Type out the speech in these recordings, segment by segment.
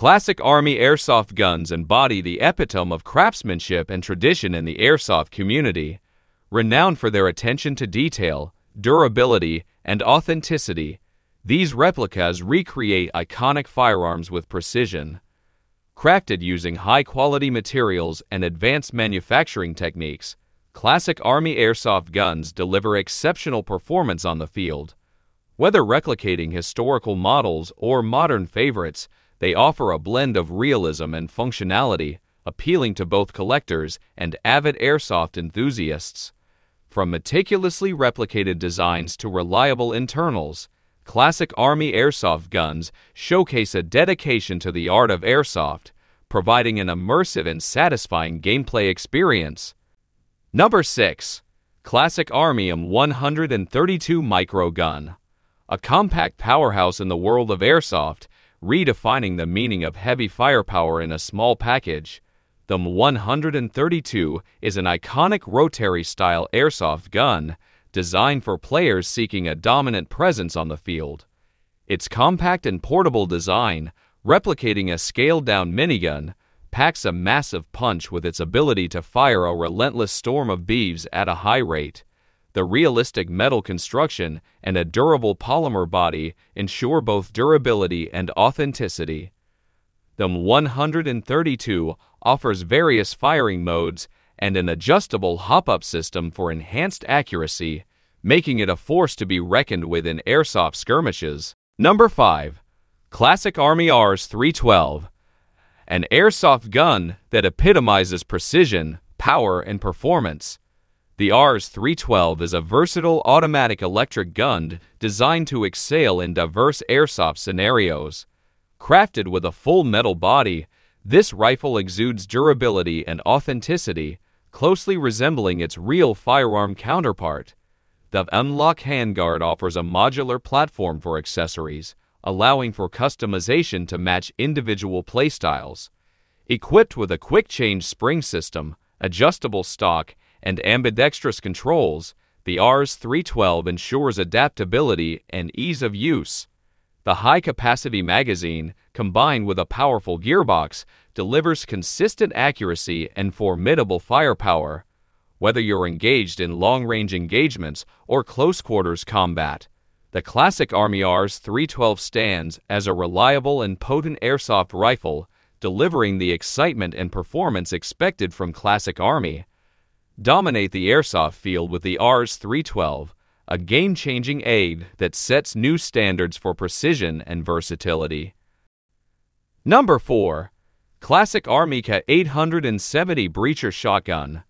Classic Army airsoft guns embody the epitome of craftsmanship and tradition in the airsoft community. Renowned for their attention to detail, durability, and authenticity, these replicas recreate iconic firearms with precision. Crafted using high-quality materials and advanced manufacturing techniques, classic Army airsoft guns deliver exceptional performance on the field. Whether replicating historical models or modern favorites, they offer a blend of realism and functionality, appealing to both collectors and avid airsoft enthusiasts. From meticulously replicated designs to reliable internals, classic Army airsoft guns showcase a dedication to the art of airsoft, providing an immersive and satisfying gameplay experience. Number 6. Classic Army M132 Micro Gun A compact powerhouse in the world of airsoft, redefining the meaning of heavy firepower in a small package. The M132 is an iconic rotary-style airsoft gun designed for players seeking a dominant presence on the field. Its compact and portable design, replicating a scaled-down minigun, packs a massive punch with its ability to fire a relentless storm of BBs at a high rate. The realistic metal construction and a durable polymer body ensure both durability and authenticity. The M132 offers various firing modes and an adjustable hop-up system for enhanced accuracy, making it a force to be reckoned with in airsoft skirmishes. Number 5. Classic Army RS-312 An airsoft gun that epitomizes precision, power, and performance. The RS-312 is a versatile automatic electric gun designed to excel in diverse airsoft scenarios. Crafted with a full metal body, this rifle exudes durability and authenticity, closely resembling its real firearm counterpart. The M-LOK handguard offers a modular platform for accessories, allowing for customization to match individual playstyles. Equipped with a quick-change spring system, adjustable stock, and ambidextrous controls, the RS-312 ensures adaptability and ease of use. The high-capacity magazine, combined with a powerful gearbox, delivers consistent accuracy and formidable firepower. Whether you're engaged in long-range engagements or close-quarters combat, the classic Army RS-312 stands as a reliable and potent airsoft rifle, delivering the excitement and performance expected from classic Army. Dominate the airsoft field with the RS-312, a game-changing aid that sets new standards for precision and versatility. Number 4. Classic Army K870 Breacher Shotgun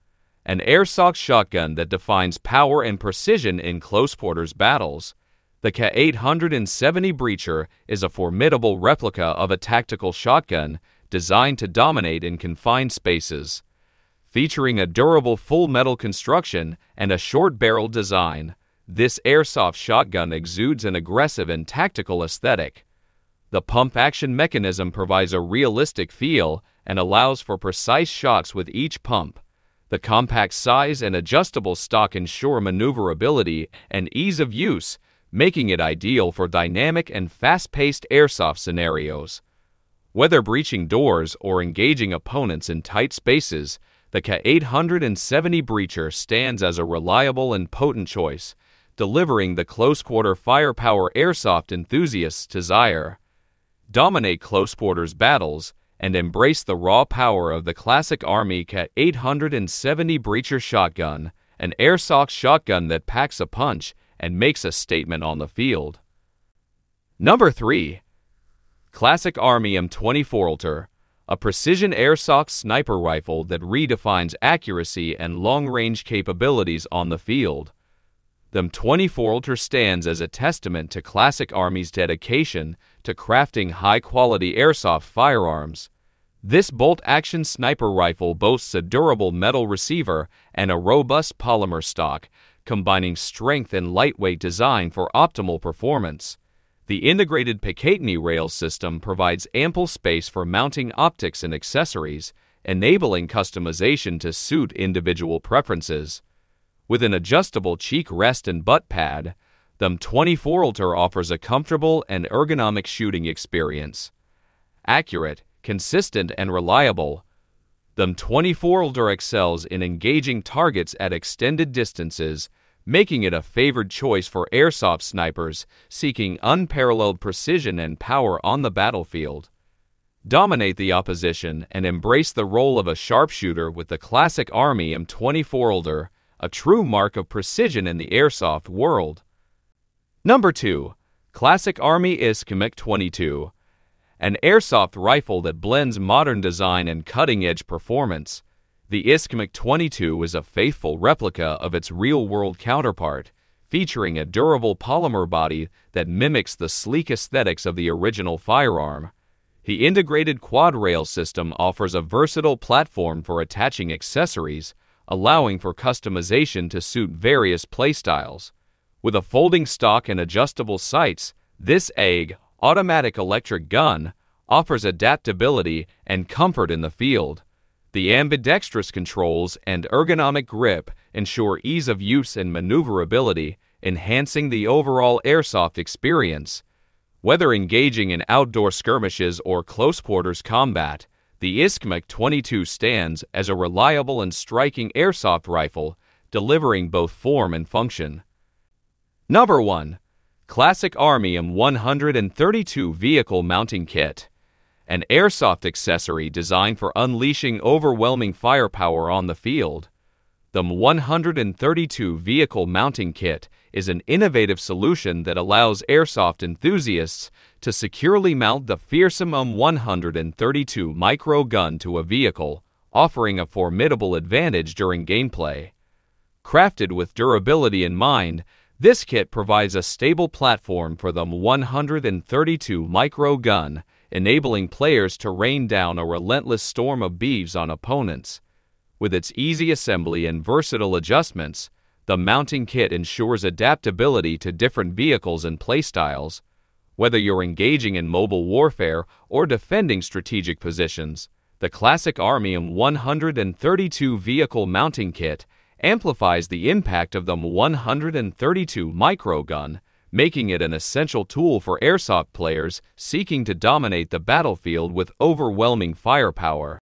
An airsoft shotgun that defines power and precision in close quarters battles. The K870 Breacher is a formidable replica of a tactical shotgun designed to dominate in confined spaces featuring a durable full metal construction and a short barrel design. This airsoft shotgun exudes an aggressive and tactical aesthetic. The pump action mechanism provides a realistic feel and allows for precise shots with each pump. The compact size and adjustable stock ensure maneuverability and ease of use, making it ideal for dynamic and fast-paced airsoft scenarios. Whether breaching doors or engaging opponents in tight spaces, the K870 Breacher stands as a reliable and potent choice, delivering the close-quarter firepower airsoft enthusiasts desire. Dominate close-quarters battles and embrace the raw power of the classic Army K870 Breacher shotgun, an airsoft shotgun that packs a punch and makes a statement on the field. Number 3. Classic Army M24 a precision airsoft sniper rifle that redefines accuracy and long-range capabilities on the field. The M24 Ultra stands as a testament to Classic Army's dedication to crafting high-quality airsoft firearms. This bolt-action sniper rifle boasts a durable metal receiver and a robust polymer stock, combining strength and lightweight design for optimal performance. The integrated Picatinny rail system provides ample space for mounting optics and accessories, enabling customization to suit individual preferences. With an adjustable cheek rest and butt pad, the M24 Ultra offers a comfortable and ergonomic shooting experience. accurate, consistent, and reliable. The M24 excels in engaging targets at extended distances, making it a favored choice for airsoft snipers seeking unparalleled precision and power on the battlefield. Dominate the opposition and embrace the role of a sharpshooter with the classic Army M24 older, a true mark of precision in the airsoft world. Number 2. Classic Army ISK 22 An airsoft rifle that blends modern design and cutting-edge performance. The ISK 22 is a faithful replica of its real-world counterpart, featuring a durable polymer body that mimics the sleek aesthetics of the original firearm. The integrated quad rail system offers a versatile platform for attaching accessories, allowing for customization to suit various playstyles. With a folding stock and adjustable sights, this AEG automatic electric gun offers adaptability and comfort in the field. The ambidextrous controls and ergonomic grip ensure ease of use and maneuverability, enhancing the overall airsoft experience. Whether engaging in outdoor skirmishes or close quarters combat, the ISKMEC 22 stands as a reliable and striking airsoft rifle, delivering both form and function. Number 1. Classic Army M132 Vehicle Mounting Kit An airsoft accessory designed for unleashing overwhelming firepower on the field. The M132 Vehicle Mounting Kit is an innovative solution that allows airsoft enthusiasts to securely mount the fearsome M132 micro gun to a vehicle, offering a formidable advantage during gameplay. Crafted with durability in mind, this kit provides a stable platform for the M132 micro gun, enabling players to rain down a relentless storm of BBs on opponents. With its easy assembly and versatile adjustments, the mounting kit ensures adaptability to different vehicles and playstyles. Whether you're engaging in mobile warfare or defending strategic positions, the classic Army M132 vehicle mounting kit amplifies the impact of the M132 microgun, making it an essential tool for airsoft players seeking to dominate the battlefield with overwhelming firepower.